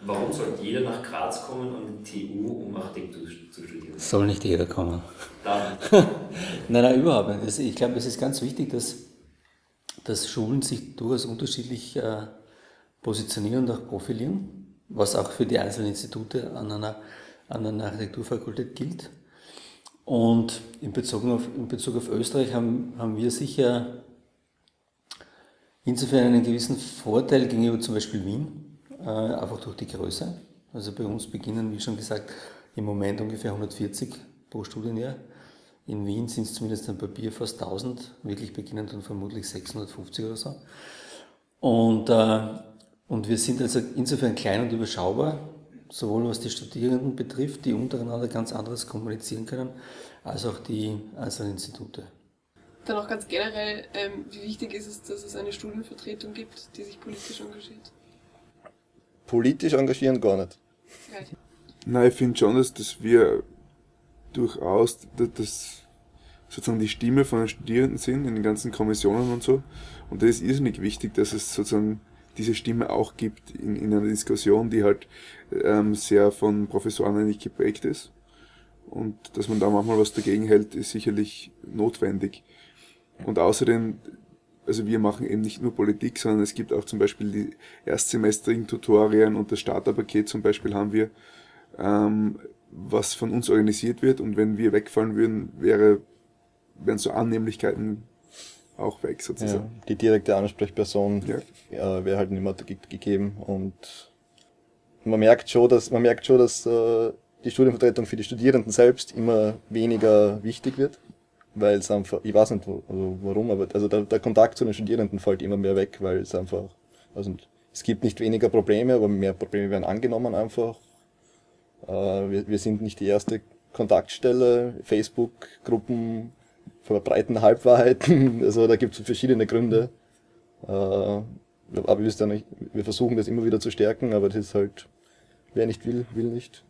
Warum sollte jeder nach Graz kommen an die TU, um Architektur zu studieren? Soll nicht jeder kommen. Nein, nein, überhaupt nicht. Ich glaube, es ist ganz wichtig, dass, dass Schulen sich durchaus unterschiedlich äh, positionieren und auch profilieren, was auch für die einzelnen Institute an einer, an einer Architekturfakultät gilt. Und in Bezug auf, in Bezug auf Österreich haben, haben wir sicher insofern einen gewissen Vorteil gegenüber zum Beispiel Wien, einfach durch die Größe. Also bei uns beginnen, wie schon gesagt, im Moment ungefähr 140 pro Studienjahr. In Wien sind es zumindest am Papier fast 1000, wirklich beginnen dann vermutlich 650 oder so. Und, äh, und wir sind also insofern klein und überschaubar, sowohl was die Studierenden betrifft, die untereinander ganz anderes kommunizieren können, als auch die einzelnen Institute. Dann auch ganz generell, ähm, wie wichtig ist es, dass es eine Studienvertretung gibt, die sich politisch engagiert? Politisch engagieren gar nicht. Nein, ich finde schon, dass, dass wir durchaus dass sozusagen die Stimme von den Studierenden sind in den ganzen Kommissionen und so. Und das ist irrsinnig wichtig, dass es sozusagen diese Stimme auch gibt in, in einer Diskussion, die halt ähm, sehr von Professoren eigentlich geprägt ist. Und dass man da manchmal was dagegen hält, ist sicherlich notwendig. Und außerdem, also wir machen eben nicht nur Politik, sondern es gibt auch zum Beispiel die erstsemestrigen Tutorien und das Starterpaket zum Beispiel haben wir, ähm, was von uns organisiert wird. Und wenn wir wegfallen würden, wäre, wären so Annehmlichkeiten auch weg sozusagen. Ja, die direkte Ansprechperson ja. äh, wäre halt nicht mehr gegeben und man merkt schon, dass man merkt schon, dass äh, die Studienvertretung für die Studierenden selbst immer weniger wichtig wird, weil es einfach, ich weiß nicht also warum, aber also der, der, Kontakt zu den Studierenden fällt immer mehr weg, weil es einfach, also es gibt nicht weniger Probleme, aber mehr Probleme werden angenommen einfach. Äh, wir, wir sind nicht die erste Kontaktstelle, Facebook-Gruppen verbreiten Halbwahrheiten, also da gibt es verschiedene Gründe. Äh, aber wir, nicht, wir versuchen das immer wieder zu stärken, aber das ist halt, wer nicht will, will nicht.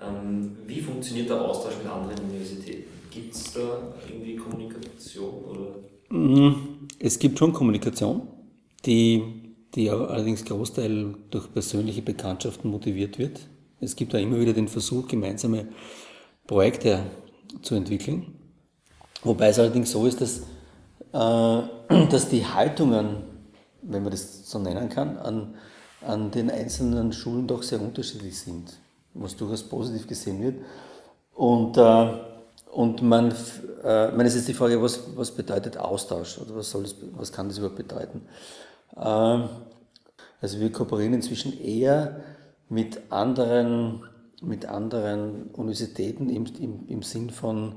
Ähm, wie funktioniert der Austausch mit anderen Universitäten? Gibt es da irgendwie Kommunikation? Oder? Mhm. Es gibt schon Kommunikation, die, die allerdings Großteil durch persönliche Bekanntschaften motiviert wird. Es gibt da immer wieder den Versuch, gemeinsame Projekte zu entwickeln. Wobei es allerdings so ist, dass, äh, dass die Haltungen, wenn man das so nennen kann, an, an den einzelnen Schulen doch sehr unterschiedlich sind was durchaus positiv gesehen wird. Und, äh, und man, äh, es ist die Frage, was, was bedeutet Austausch oder was, soll das, was kann das überhaupt bedeuten? Äh, also wir kooperieren inzwischen eher mit anderen, mit anderen Universitäten im, im, im Sinn von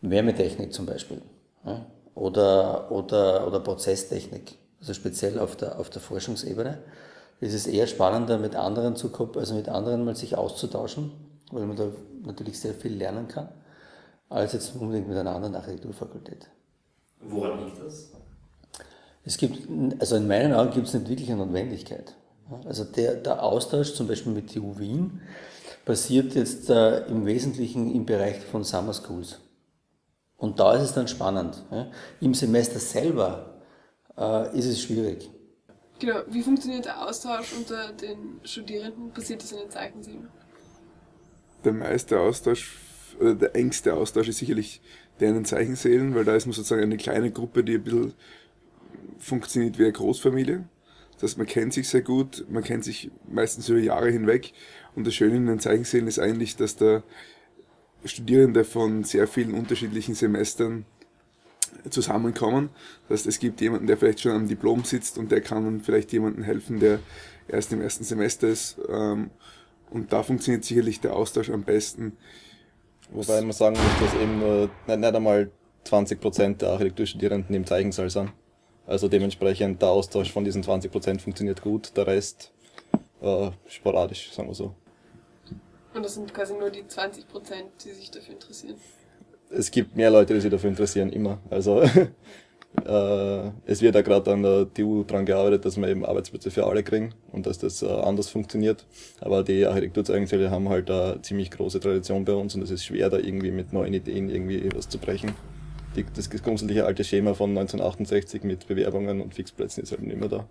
Wärmetechnik zum Beispiel ja? oder, oder, oder Prozesstechnik, also speziell auf der, auf der Forschungsebene ist es eher spannender, mit anderen zu also mit anderen mal sich auszutauschen, weil man da natürlich sehr viel lernen kann, als jetzt unbedingt mit einer anderen Architekturfakultät. Woran liegt das? Es gibt, also in meinen Augen gibt es nicht wirklich eine Notwendigkeit. Also der, der Austausch zum Beispiel mit TU Wien passiert jetzt äh, im Wesentlichen im Bereich von Summer Schools. Und da ist es dann spannend. Ja. Im Semester selber äh, ist es schwierig. Genau, wie funktioniert der Austausch unter den Studierenden? Passiert das in den Zeichensälen? Der meiste Austausch, der engste Austausch ist sicherlich der in den Zeichensälen, weil da ist man sozusagen eine kleine Gruppe, die ein bisschen funktioniert wie eine Großfamilie. Das heißt, man kennt sich sehr gut, man kennt sich meistens über Jahre hinweg. Und das Schöne in den Zeichensälen ist eigentlich, dass da Studierende von sehr vielen unterschiedlichen Semestern zusammenkommen. Das heißt, es gibt jemanden, der vielleicht schon am Diplom sitzt und der kann dann vielleicht jemandem helfen, der erst im ersten Semester ist. Ähm, und da funktioniert sicherlich der Austausch am besten. Wobei man sagen muss, dass eben nur nicht, nicht einmal 20% der Architekturstudierenden im Zeichensaal sind. Also dementsprechend der Austausch von diesen 20% funktioniert gut, der Rest äh, sporadisch, sagen wir so. Und das sind quasi nur die 20%, die sich dafür interessieren es gibt mehr Leute, die sich dafür interessieren, immer. Also äh, es wird ja gerade an der TU dran gearbeitet, dass wir eben Arbeitsplätze für alle kriegen und dass das äh, anders funktioniert. Aber die Architekturzeichensäle haben halt eine ziemlich große Tradition bei uns und es ist schwer, da irgendwie mit neuen Ideen irgendwie was zu brechen. Die, das grundsätzliche alte Schema von 1968 mit Bewerbungen und Fixplätzen ist halt nicht mehr da.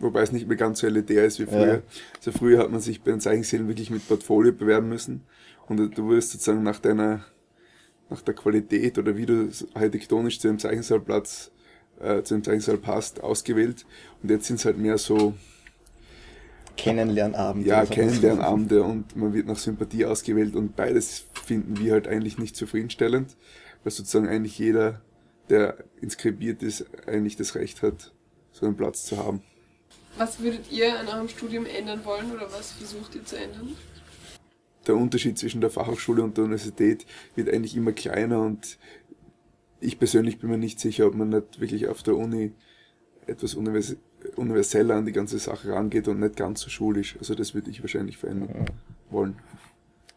wobei es nicht mehr ganz so elitär ist wie früher. Ja. Also früher hat man sich bei den Zeichensälen wirklich mit Portfolio bewerben müssen und du wurdest sozusagen nach deiner, nach der Qualität oder wie du architektonisch zu einem Zeichensaalplatz, äh, zu einem Zeichensaal passt, ausgewählt und jetzt sind es halt mehr so, Kennenlernabend. ja. Kennenlernabende und man wird nach Sympathie ausgewählt und beides finden wir halt eigentlich nicht zufriedenstellend, weil sozusagen eigentlich jeder, der inskribiert ist, eigentlich das Recht hat, so einen Platz zu haben. Was würdet ihr an eurem Studium ändern wollen oder was versucht ihr zu ändern? Der Unterschied zwischen der Fachhochschule und der Universität wird eigentlich immer kleiner und ich persönlich bin mir nicht sicher, ob man nicht wirklich auf der Uni etwas univers universeller an die ganze Sache rangeht und nicht ganz so schulisch. Also das würde ich wahrscheinlich verändern wollen.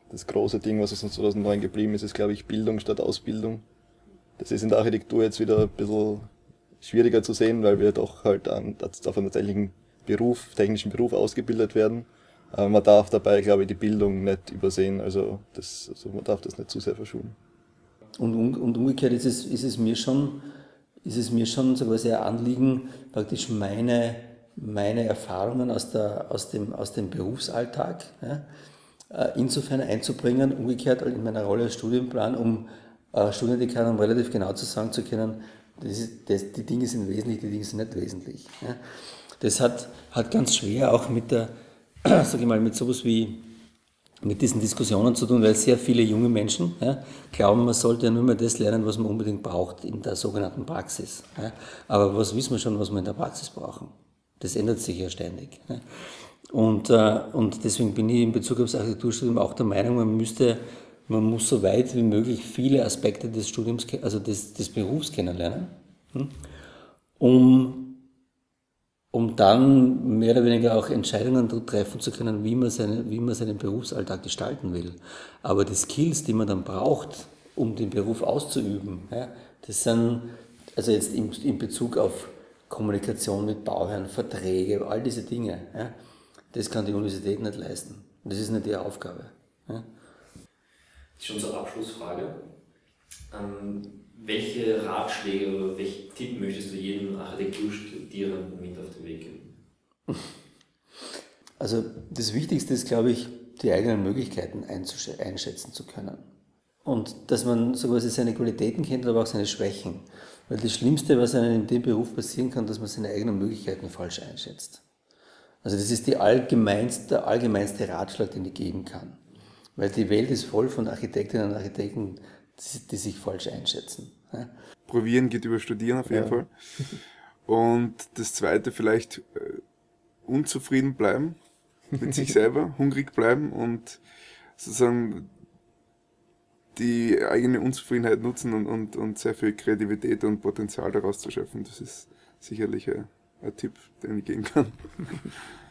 Das große Ding, was uns in 2009 geblieben ist, ist, glaube ich, Bildung statt Ausbildung. Das ist in der Architektur jetzt wieder ein bisschen schwieriger zu sehen, weil wir doch halt an, auf einen tatsächlichen Beruf, technischen Beruf ausgebildet werden. Aber man darf dabei, glaube ich, die Bildung nicht übersehen. Also, das, also man darf das nicht zu sehr verschulen. Und, und umgekehrt ist es, ist es mir schon, ist es mir schon sogar sehr Anliegen, praktisch meine, meine Erfahrungen aus, der, aus, dem, aus dem Berufsalltag ja, äh, insofern einzubringen, umgekehrt in meiner Rolle als Studienplan, um äh, Studiendekanen um relativ genau zu sagen zu können, das ist, das, die Dinge sind wesentlich, die Dinge sind nicht wesentlich. Ja. Das hat, hat ganz schwer auch mit der, sag ich mal, mit sowas wie mit diesen Diskussionen zu tun, weil sehr viele junge Menschen ja, glauben, man sollte ja nur mehr das lernen, was man unbedingt braucht in der sogenannten Praxis. Ja. Aber was wissen wir schon, was wir in der Praxis brauchen? Das ändert sich ja ständig. Ja. Und, äh, und deswegen bin ich in Bezug aufs Architekturstudium auch der Meinung, man müsste, man muss so weit wie möglich viele Aspekte des Studiums, also des, des Berufs kennenlernen, hm, um um dann mehr oder weniger auch Entscheidungen treffen zu können, wie man, seine, wie man seinen Berufsalltag gestalten will. Aber die Skills, die man dann braucht, um den Beruf auszuüben, ja, das sind, also jetzt in, in Bezug auf Kommunikation mit Bauherren, Verträge, all diese Dinge, ja, das kann die Universität nicht leisten. Das ist nicht ihre Aufgabe. Ja. Schon zur Abschlussfrage. Ähm, welche Ratschläge oder welchen Tipp möchtest du jedem Architekturstudierenden mit auf den Weg geben? Also das Wichtigste ist, glaube ich, die eigenen Möglichkeiten einschätzen zu können. Und dass man so quasi seine Qualitäten kennt, aber auch seine Schwächen. Weil das Schlimmste, was einem in dem Beruf passieren kann, dass man seine eigenen Möglichkeiten falsch einschätzt. Also das ist allgemeinste, der allgemeinste Ratschlag, den ich geben kann. Weil die Welt ist voll von Architektinnen und Architekten, die, die sich falsch einschätzen. Probieren geht über Studieren auf jeden Ja. Fall. Und das zweite vielleicht äh, unzufrieden bleiben mit sich selber, hungrig bleiben und sozusagen die eigene Unzufriedenheit nutzen und, und, und sehr viel Kreativität und Potenzial daraus zu schöpfen. Das ist sicherlich ein, ein Tipp, den ich geben kann.